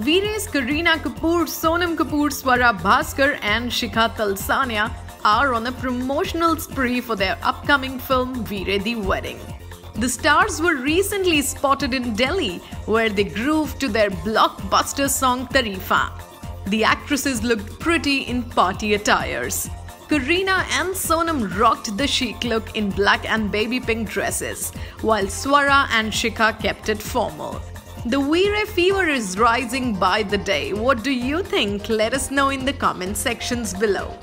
Veeres Kareena Kapoor, Sonam Kapoor, Swara Bhaskar, and Shikha Talsania are on a promotional spree for their upcoming film Veere Di Wedding. The stars were recently spotted in Delhi, where they grooved to their blockbuster song Tareefan. The actresses looked pretty in party attires. Kareena and Sonam rocked the chic look in black and baby pink dresses, while Swara and Shikha kept it formal. The Veere fever is rising by the day. What do you think? Let us know in the comment sections below.